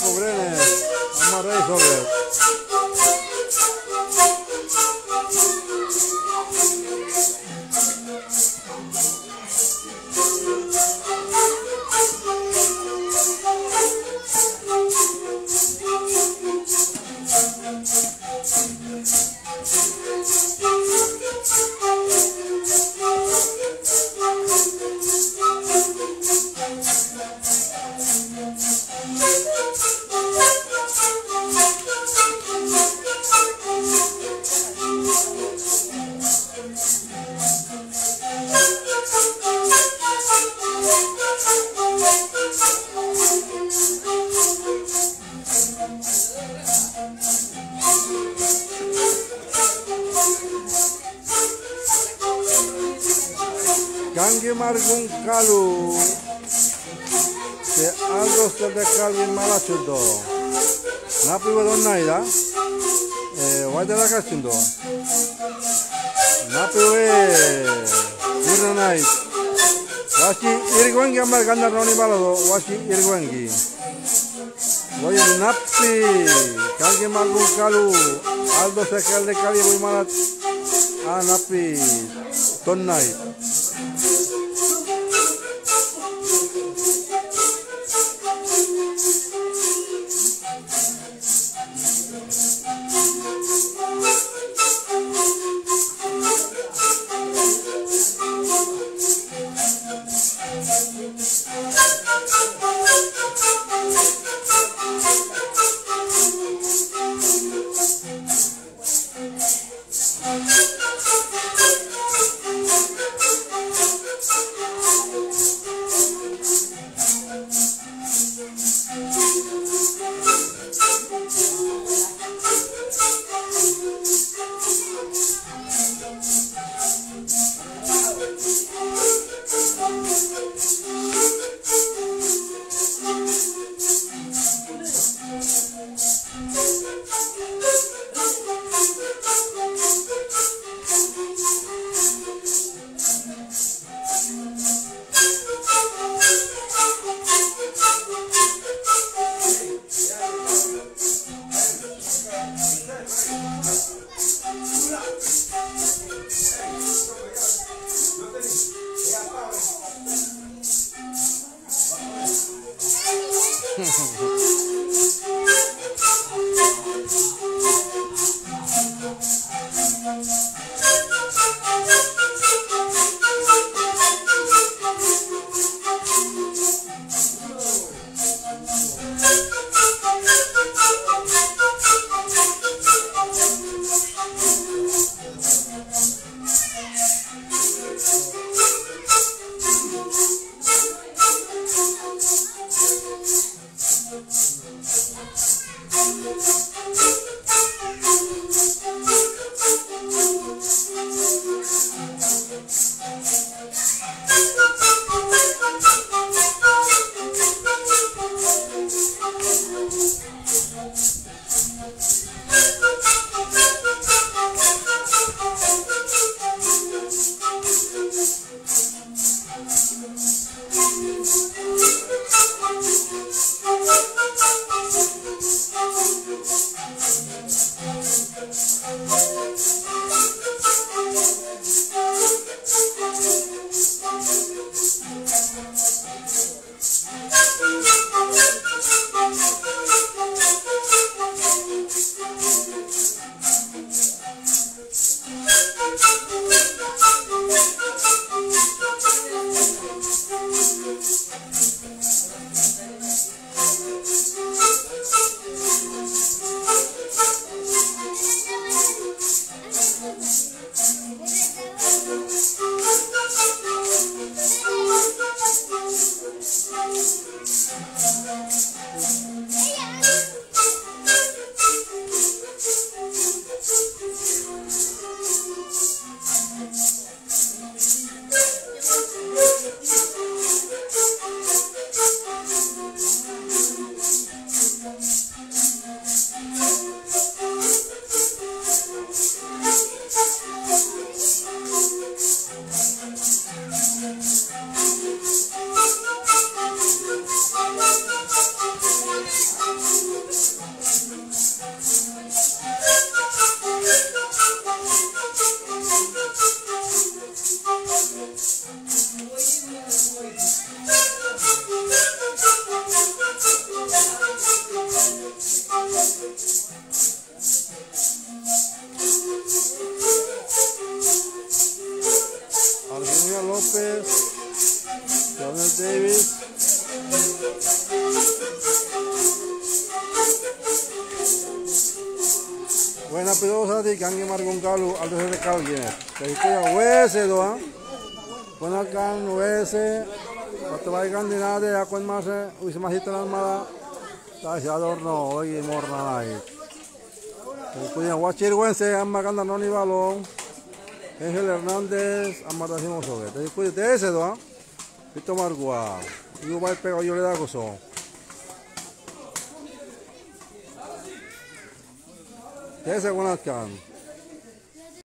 cobre, amarré sobre. Kangi Margun Kalu. Se algo se de Kalvin Malachudo Napi wadon naida. Eh wajda la kachindo Napi we Kurna nai. Washi irgwangi amar gandar noni balado washi irgwangi Voy Napi Kangi Margun Kalu. Aldo se de Kali Boy Malat. Ah Napi Tonight 哼 哼 Davis. Buena pedosa di kangi margon kalu aldo se. Jadi ko ya wese doa. Buena kan wese. Waktu baik kan dinade ya kon mas wis masih tenan mala. Ta si adorno ogi morna ko ya wachir wense amma kan no ni balong. Ángel Hernández, Amata Simosoge. Te cuide de ese, ¿no? Vito Margua. Igo va a pegar yo le da gozo. De ese con